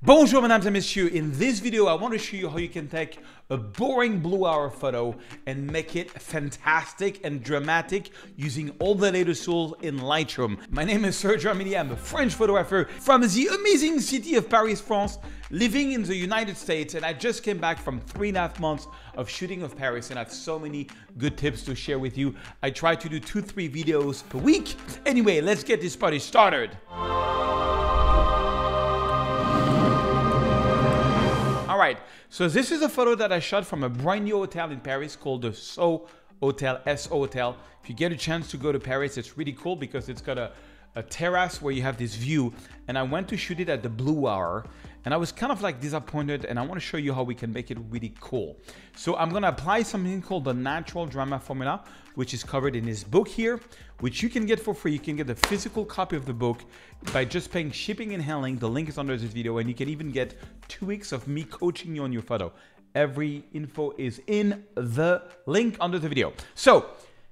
Bonjour mesdames et messieurs, in this video I want to show you how you can take a boring blue hour photo and make it fantastic and dramatic using all the latest tools in Lightroom. My name is Serge Ramelli, I'm a French photographer from the amazing city of Paris, France, living in the United States and I just came back from three and a half months of shooting of Paris and I have so many good tips to share with you. I try to do two, three videos per week. Anyway, let's get this party started. Right, so this is a photo that I shot from a brand new hotel in Paris called the So Hotel, S Hotel. If you get a chance to go to Paris, it's really cool because it's got a, a terrace where you have this view. And I went to shoot it at the blue hour and I was kind of like disappointed and I want to show you how we can make it really cool. So I'm going to apply something called the natural drama formula, which is covered in this book here, which you can get for free. You can get a physical copy of the book by just paying shipping and handling. The link is under this video and you can even get two weeks of me coaching you on your photo. Every info is in the link under the video. So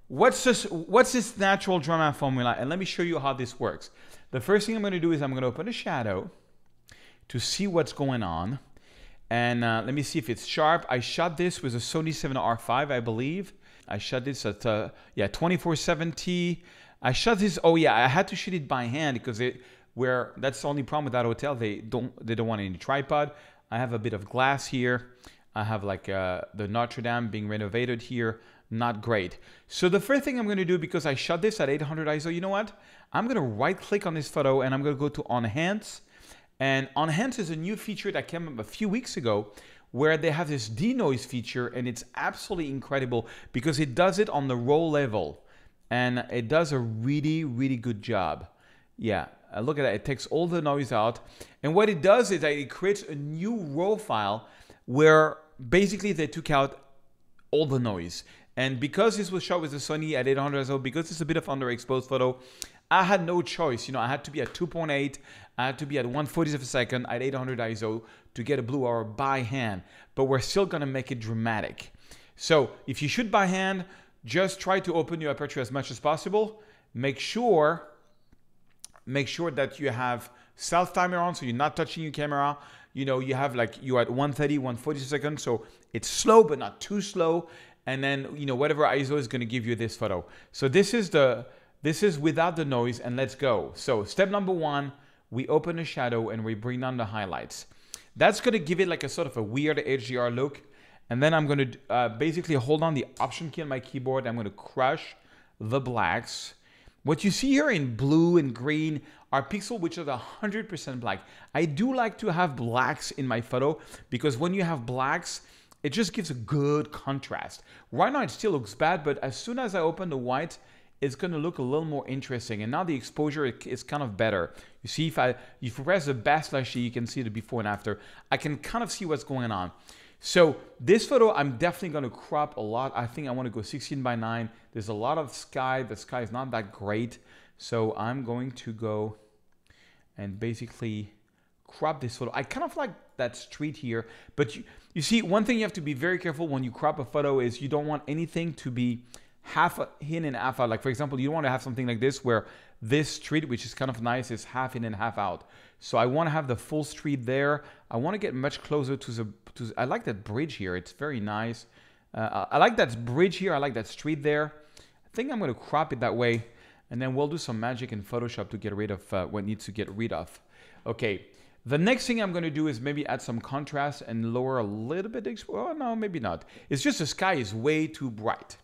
what's this, what's this natural drama formula? And let me show you how this works. The first thing I'm going to do is I'm going to open a shadow to see what's going on. And uh, let me see if it's sharp. I shot this with a Sony 7R5, I believe. I shot this at, uh, yeah, 2470. I shot this, oh yeah, I had to shoot it by hand because it, where that's the only problem with that hotel. They don't, they don't want any tripod. I have a bit of glass here. I have like uh, the Notre Dame being renovated here. Not great. So the first thing I'm going to do, because I shot this at 800 ISO, you know what? I'm going to right click on this photo and I'm going to go to Enhance and Enhance is a new feature that came up a few weeks ago where they have this denoise feature and it's absolutely incredible because it does it on the raw level and it does a really, really good job. Yeah, uh, look at that. It takes all the noise out. And what it does is that it creates a new raw file where basically they took out all the noise. And because this was shot with the Sony at 800 ISO, because it's a bit of underexposed photo, I had no choice. You know, I had to be at 2.8, I had to be at 140th of a second at 800 ISO to get a blue hour by hand. But we're still gonna make it dramatic. So if you shoot by hand, just try to open your aperture as much as possible. Make sure, make sure that you have self timer on, so you're not touching your camera. You know, you have like you're at 130, 140 seconds, so it's slow but not too slow. And then you know whatever ISO is going to give you this photo. So this is the this is without the noise and let's go. So step number one, we open a shadow and we bring down the highlights. That's gonna give it like a sort of a weird HDR look. And then I'm gonna uh, basically hold on the option key on my keyboard. I'm gonna crush the blacks. What you see here in blue and green are pixels which are 100% black. I do like to have blacks in my photo because when you have blacks, it just gives a good contrast. Right now it still looks bad, but as soon as I open the white, it's going to look a little more interesting. And now the exposure is kind of better. You see, if I if you press the backslash you can see the before and after. I can kind of see what's going on. So this photo, I'm definitely going to crop a lot. I think I want to go 16 by 9. There's a lot of sky. The sky is not that great. So I'm going to go and basically crop this photo. I kind of like that street here. But you, you see, one thing you have to be very careful when you crop a photo is you don't want anything to be half in and half out. Like for example, you want to have something like this where this street, which is kind of nice, is half in and half out. So I want to have the full street there. I want to get much closer to the, to, I like that bridge here. It's very nice. Uh, I like that bridge here. I like that street there. I think I'm going to crop it that way. And then we'll do some magic in Photoshop to get rid of uh, what needs to get rid of. Okay. The next thing I'm going to do is maybe add some contrast and lower a little bit. Oh, no, maybe not. It's just the sky is way too bright.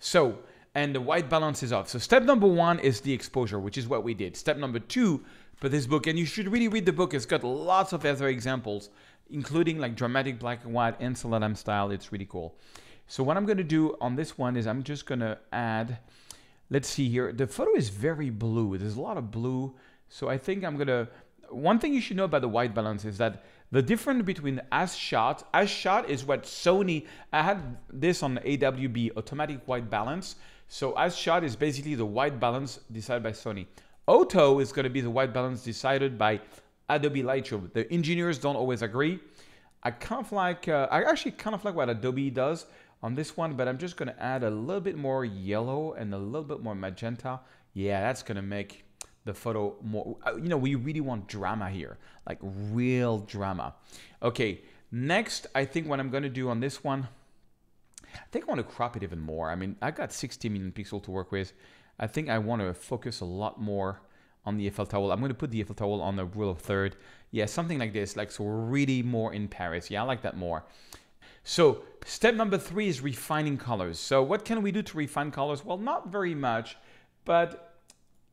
So, and the white balance is off. So step number one is the exposure, which is what we did. Step number two for this book, and you should really read the book. It's got lots of other examples, including like dramatic black and white and Saladam style. It's really cool. So what I'm going to do on this one is I'm just going to add, let's see here. The photo is very blue. There's a lot of blue. So I think I'm going to, one thing you should know about the white balance is that the difference between as shot, as shot is what Sony, I had this on AWB, automatic white balance. So as shot is basically the white balance decided by Sony. Auto is going to be the white balance decided by Adobe Lightroom. The engineers don't always agree. I kind of like, uh, I actually kind of like what Adobe does on this one, but I'm just going to add a little bit more yellow and a little bit more magenta. Yeah, that's going to make the photo more. Uh, you know, we really want drama here, like real drama. Okay, next, I think what I'm gonna do on this one, I think I want to crop it even more. I mean, I got 60 million pixels to work with. I think I want to focus a lot more on the Eiffel Tower. I'm to put the Eiffel Tower on the rule of third. Yeah, something like this, like so really more in Paris. Yeah, I like that more. So step number three is refining colors. So what can we do to refine colors? Well, not very much, but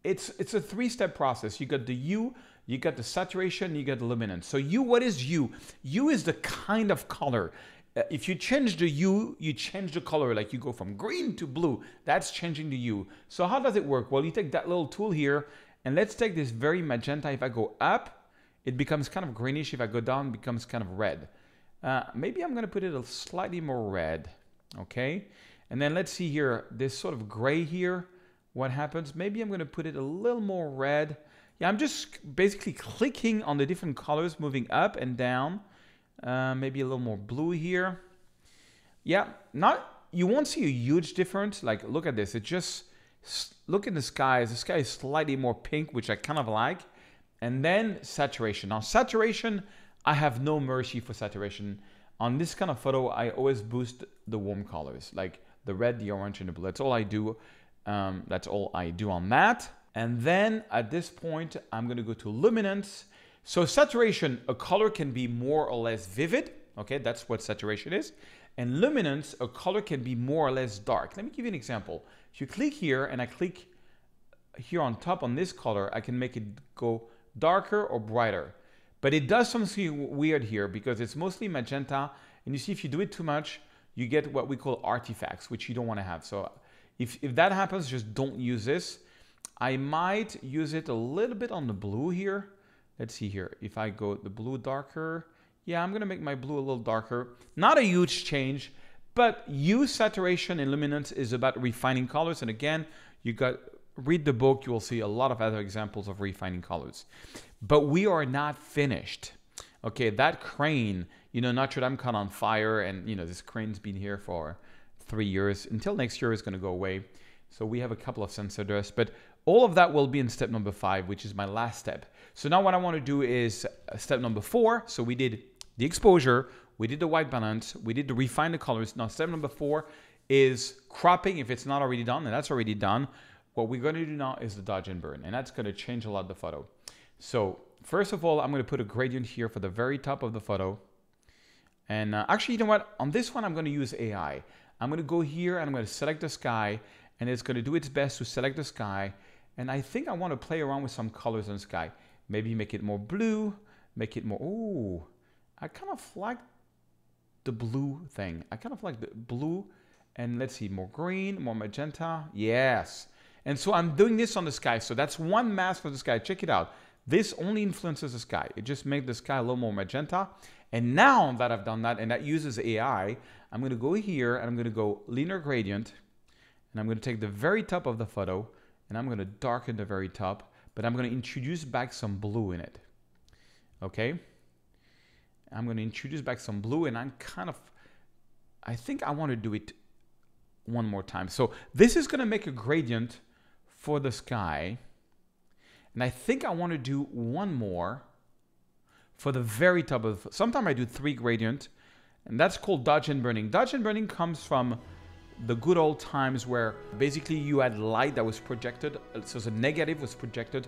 it's it's a three-step process. You got the hue, you got the saturation, you got the luminance. So hue, what is hue? Hue is the kind of color. Uh, if you change the hue, you change the color. Like you go from green to blue. That's changing the hue. So how does it work? Well, you take that little tool here, and let's take this very magenta. If I go up, it becomes kind of greenish. If I go down, becomes kind of red. Uh, maybe I'm to put it a slightly more red. Okay. And then let's see here, this sort of gray here, what happens? Maybe I'm going to put it a little more red. Yeah, I'm just basically clicking on the different colors, moving up and down. Uh, maybe a little more blue here. Yeah, not you won't see a huge difference. Like, look at this. It just look at the skies. The sky is slightly more pink, which I kind of like. And then saturation. Now, saturation, I have no mercy for saturation. On this kind of photo, I always boost the warm colors, like the red, the orange, and the blue. That's all I do. Um, that's all I do on that. And then at this point, I'm gonna go to luminance. So saturation, a color can be more or less vivid. Okay, that's what saturation is. And luminance, a color can be more or less dark. Let me give you an example. If you click here and I click here on top on this color, I can make it go darker or brighter. But it does something weird here because it's mostly magenta. And you see, if you do it too much, you get what we call artifacts, which you don't want to have. So if, if that happens, just don't use this. I might use it a little bit on the blue here. Let's see here. If I go the blue darker, yeah, I'm going to make my blue a little darker. Not a huge change, but hue saturation and luminance is about refining colors. And again, you got read the book, you will see a lot of other examples of refining colors. But we are not finished. Okay, that crane, you know, Notre Dame caught on fire, and you know, this crane's been here for three years. Until next year is going to go away. So we have a couple of sensor dust, but all of that will be in step number five, which is my last step. So now what I want to do is uh, step number four. So we did the exposure, we did the white balance, we did the refine the colors. Now step number four is cropping if it's not already done, and that's already done. What we're going to do now is the dodge and burn, and that's going to change a lot the photo. So first of all, I'm going to put a gradient here for the very top of the photo. And uh, actually, you know what? On this one, I'm going to use AI. I'm going to go here and I'm going to select the sky, and it's going to do its best to select the sky. And I think I want to play around with some colors on the sky. Maybe make it more blue, make it more, ooh, I kind of like the blue thing. I kind of like the blue and let's see, more green, more magenta. Yes. And so I'm doing this on the sky. So that's one mask for the sky. Check it out. This only influences the sky. It just makes the sky a little more magenta. And now that I've done that, and that uses AI, I'm going to go here and I'm going to go linear gradient. And I'm going to take the very top of the photo and I'm going to darken the very top, but I'm going to introduce back some blue in it. Okay? I'm going to introduce back some blue and I'm kind of, I think I want to do it one more time. So this is going to make a gradient for the sky. And I think I want to do one more for the very top of, sometimes I do three gradient and that's called dodge and burning. Dodge and burning comes from the good old times where basically you had light that was projected, so the negative was projected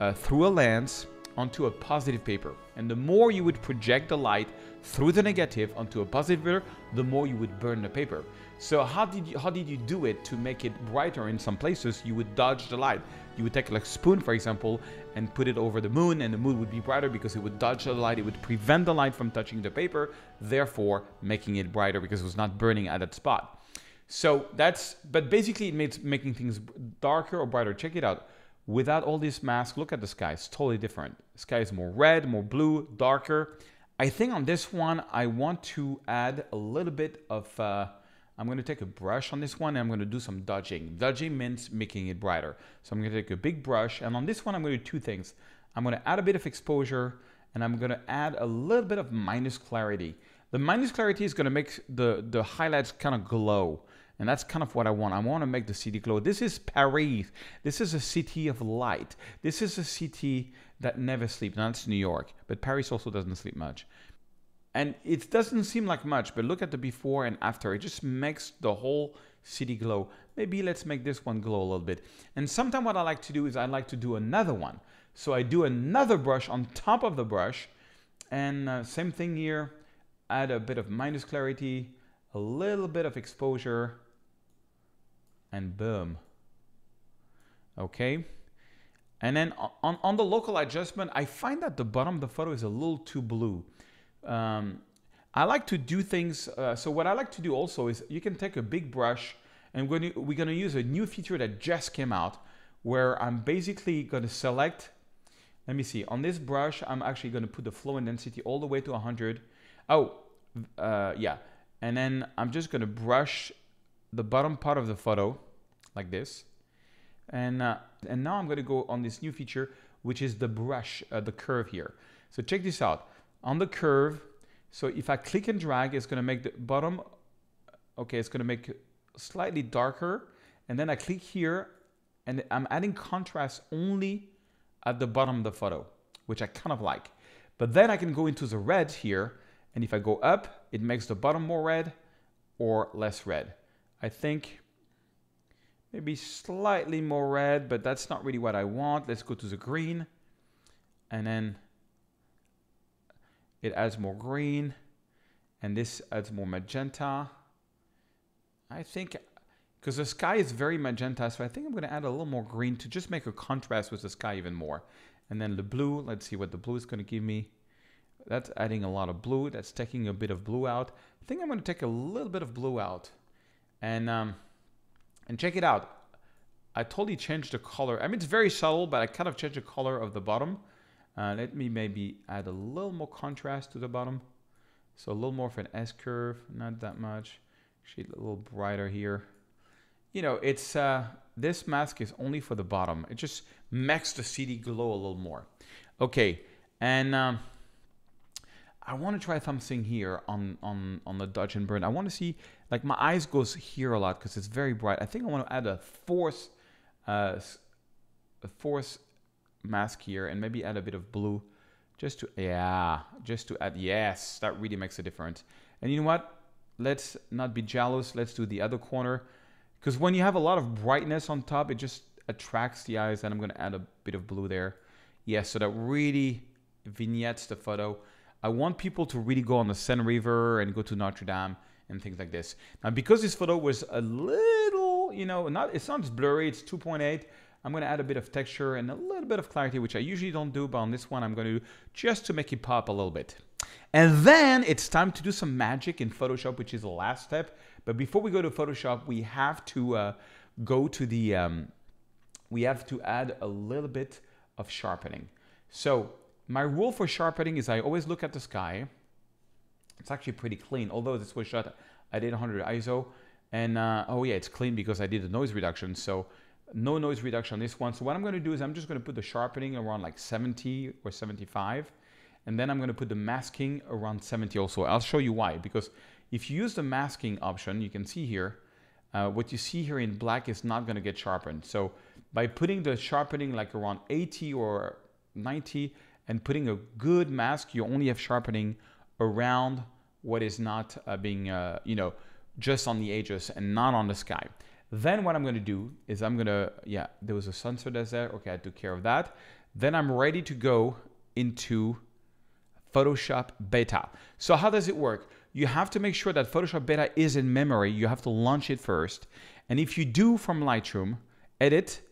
uh, through a lens onto a positive paper. And the more you would project the light through the negative onto a positive paper, the more you would burn the paper. So how did you how did you do it to make it brighter in some places? You would dodge the light. You would take like a spoon, for example, and put it over the moon, and the moon would be brighter because it would dodge the light. It would prevent the light from touching the paper, therefore making it brighter because it was not burning at that spot. So that's, but basically it makes making things darker or brighter. Check it out. Without all this mask, look at the sky. It's totally different. The sky is more red, more blue, darker. I think on this one, I want to add a little bit of, uh, I'm going to take a brush on this one and I'm going to do some dodging. Dodging means making it brighter. So I'm going to take a big brush and on this one, I'm going to do two things. I'm going to add a bit of exposure and I'm going to add a little bit of minus clarity. The minus clarity is going to make the, the highlights kind of glow. And that's kind of what I want. I want to make the city glow. This is Paris. This is a city of light. This is a city that never sleeps. Now, it's New York, but Paris also doesn't sleep much. And it doesn't seem like much, but look at the before and after. It just makes the whole city glow. Maybe let's make this one glow a little bit. And sometimes what I like to do is I like to do another one. So I do another brush on top of the brush. And uh, same thing here. Add a bit of minus clarity, a little bit of exposure, and boom. Okay. And then on, on the local adjustment, I find that the bottom of the photo is a little too blue. Um, I like to do things. Uh, so what I like to do also is you can take a big brush and we're gonna, we're gonna use a new feature that just came out where I'm basically gonna select, let me see, on this brush, I'm actually gonna put the flow intensity all the way to 100. Oh, uh, yeah. And then I'm just gonna brush the bottom part of the photo like this. And, uh, and now I'm going to go on this new feature, which is the brush, uh, the curve here. So check this out. On the curve, so if I click and drag, it's going to make the bottom, okay, it's going to make slightly darker. And then I click here and I'm adding contrast only at the bottom of the photo, which I kind of like. But then I can go into the red here. And if I go up, it makes the bottom more red or less red. I think maybe slightly more red, but that's not really what I want. Let's go to the green. And then it adds more green. And this adds more magenta. I think, because the sky is very magenta, so I think I'm going to add a little more green to just make a contrast with the sky even more. And then the blue, let's see what the blue is going to give me. That's adding a lot of blue. That's taking a bit of blue out. I think I'm going to take a little bit of blue out. And, um, and check it out. I totally changed the color. I mean, it's very subtle, but I kind of changed the color of the bottom. Uh, let me maybe add a little more contrast to the bottom. So a little more of an S curve, not that much. Actually, a little brighter here. You know, it's uh, this mask is only for the bottom. It just makes the city glow a little more. Okay, and um, I want to try something here on, on, on the dodge and burn. I want to see, like my eyes goes here a lot because it's very bright. I think I want to add a force, uh, a force mask here and maybe add a bit of blue just to, yeah, just to add, yes, that really makes a difference. And you know what? Let's not be jealous. Let's do the other corner. Because when you have a lot of brightness on top, it just attracts the eyes. And I'm going to add a bit of blue there. Yes, so that really vignettes the photo. I want people to really go on the Seine River and go to Notre Dame and things like this. Now, because this photo was a little, you know, not it's not blurry, it's 2.8. I'm going to add a bit of texture and a little bit of clarity, which I usually don't do, but on this one I'm going to do just to make it pop a little bit. And then it's time to do some magic in Photoshop, which is the last step. But before we go to Photoshop, we have to uh, go to the, um, we have to add a little bit of sharpening. So my rule for sharpening is I always look at the sky. It's actually pretty clean, although this was shot I did 100 ISO. And uh, oh yeah, it's clean because I did the noise reduction. So no noise reduction on this one. So what I'm going to do is I'm just going to put the sharpening around like 70 or 75. And then I'm going to put the masking around 70 also. I'll show you why. Because if you use the masking option, you can see here, uh, what you see here in black is not going to get sharpened. So by putting the sharpening like around 80 or 90, and putting a good mask, you only have sharpening around what is not uh, being, uh, you know, just on the edges and not on the sky. Then what I'm going to do is I'm going to, yeah, there was a sunset there. Okay, I took care of that. Then I'm ready to go into Photoshop Beta. So how does it work? You have to make sure that Photoshop Beta is in memory. You have to launch it first. And if you do from Lightroom, edit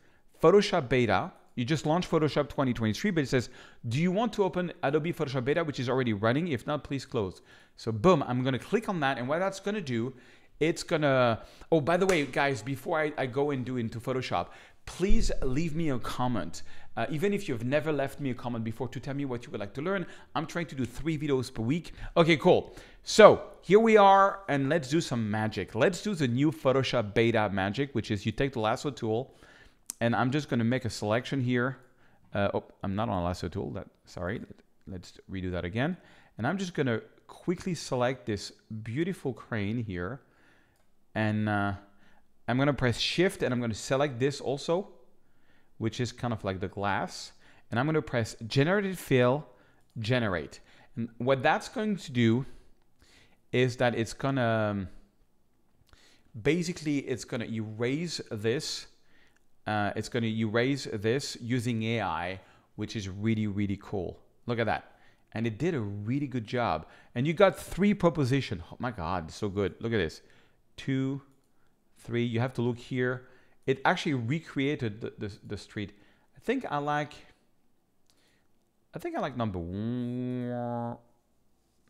Photoshop Beta, you just launched Photoshop 2023, but it says, do you want to open Adobe Photoshop Beta, which is already running? If not, please close. So boom, I'm gonna click on that. And what that's gonna do, it's gonna, oh, by the way, guys, before I, I go and do into Photoshop, please leave me a comment. Uh, even if you've never left me a comment before to tell me what you would like to learn, I'm trying to do three videos per week. Okay, cool. So here we are, and let's do some magic. Let's do the new Photoshop beta magic, which is you take the lasso tool, and I'm just going to make a selection here. Uh, oh, I'm not on a lasso tool. That sorry. Let's redo that again. And I'm just going to quickly select this beautiful crane here, and uh, I'm gonna press shift and I'm gonna select this also, which is kind of like the glass. And I'm gonna press generated fill, generate. And what that's going to do is that it's gonna, um, basically it's gonna erase this. Uh, it's gonna erase this using AI, which is really, really cool. Look at that. And it did a really good job. And you got three proposition. Oh my God, so good. Look at this. Two, three. You have to look here. It actually recreated the, the, the street. I think I like, I think I like number one,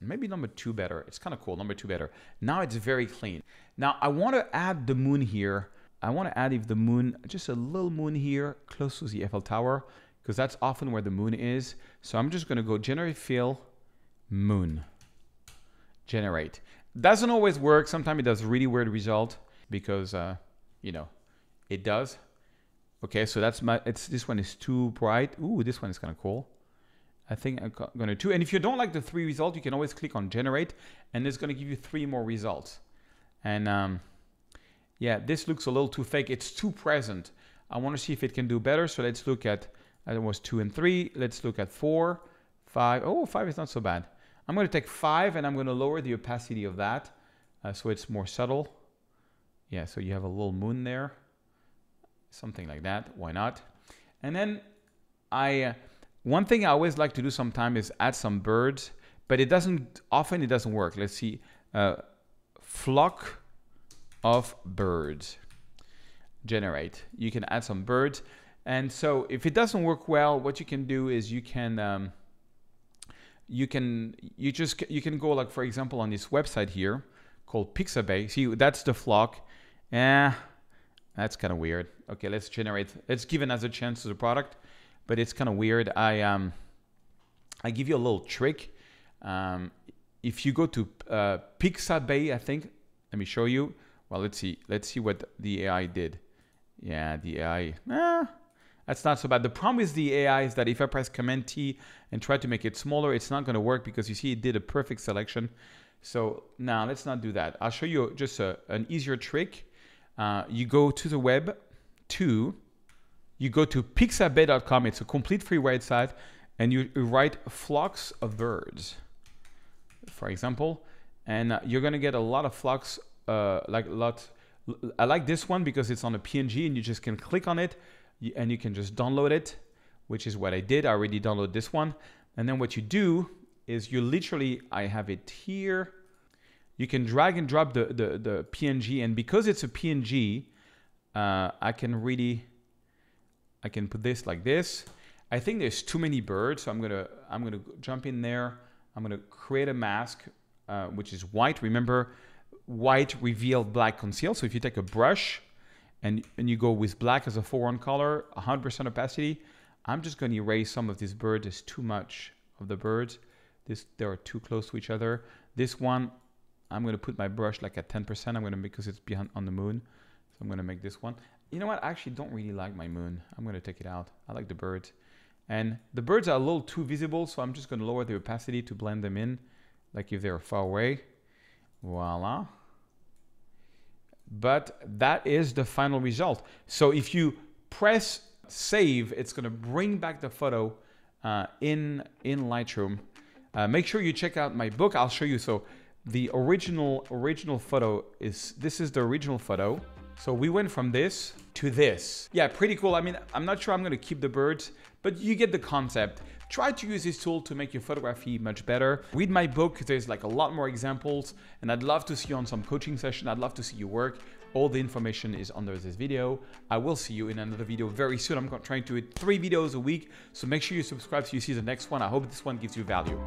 maybe number two better. It's kind of cool, number two better. Now it's very clean. Now I want to add the moon here. I want to add if the moon, just a little moon here, close to the Eiffel Tower, because that's often where the moon is. So I'm just going to go generate fill, moon, generate. Doesn't always work. Sometimes it does really weird result because, uh, you know, it does. Okay, so that's my, it's this one is too bright. Ooh, this one is kind of cool. I think I'm gonna do. And if you don't like the three results, you can always click on generate and it's gonna give you three more results. And um, yeah, this looks a little too fake. It's too present. I wanna see if it can do better. So let's look at, that was two and three. Let's look at four, five. Oh, five is not so bad. I'm gonna take five and I'm gonna lower the opacity of that. Uh, so it's more subtle. Yeah, so you have a little moon there. Something like that, why not? And then I, uh, one thing I always like to do sometimes is add some birds, but it doesn't, often it doesn't work. Let's see, uh, flock of birds, generate. You can add some birds. And so if it doesn't work well, what you can do is you can, um, you can, you just, you can go like, for example, on this website here called Pixabay. See, that's the flock. Yeah, that's kind of weird. Okay, let's generate, let's another chance to the product but it's kind of weird. I um, I give you a little trick. Um, if you go to uh, Pixabay, I think, let me show you. Well, let's see. Let's see what the AI did. Yeah, the AI. Eh, that's not so bad. The problem with the AI is that if I press Command T and try to make it smaller, it's not going to work because you see it did a perfect selection. So now let's not do that. I'll show you just a, an easier trick. Uh, you go to the web to you go to pixabay.com. It's a complete free website, and you, write flocks of birds, for example, and uh, you're gonna get a lot of flocks, uh, like a lot. I like this one because it's on a PNG, and you just can click on it, and you can just download it, which is what I did. I already downloaded this one, and then what you do is you literally, I have it here. You can drag and drop the the, the PNG, and because it's a PNG, uh, I can really I can put this like this. I think there's too many birds, so I'm gonna I'm gonna jump in there. I'm gonna create a mask, uh, which is white. Remember, white reveal, black conceal. So if you take a brush and and you go with black as a foreground color, 100% opacity, I'm just gonna erase some of these birds. There's too much of the birds. This they are too close to each other. This one, I'm gonna put my brush like at 10%. I'm gonna because it's behind on the moon. So I'm gonna make this one. You know what? I actually don't really like my moon. I'm going to take it out. I like the birds. And the birds are a little too visible, so I'm just going to lower the opacity to blend them in, like if they're far away. Voila. But that is the final result. So if you press save, it's going to bring back the photo uh, in, in Lightroom. Uh, make sure you check out my book. I'll show you. So the original original photo is, this is the original photo. So we went from this to this. Yeah, pretty cool. I mean, I'm not sure I'm gonna keep the birds, but you get the concept. Try to use this tool to make your photography much better. Read my book, there's like a lot more examples, and I'd love to see you on some coaching session. I'd love to see you work. All the information is under this video. I will see you in another video very soon. I'm trying to do three videos a week, so make sure you subscribe so you see the next one. I hope this one gives you value.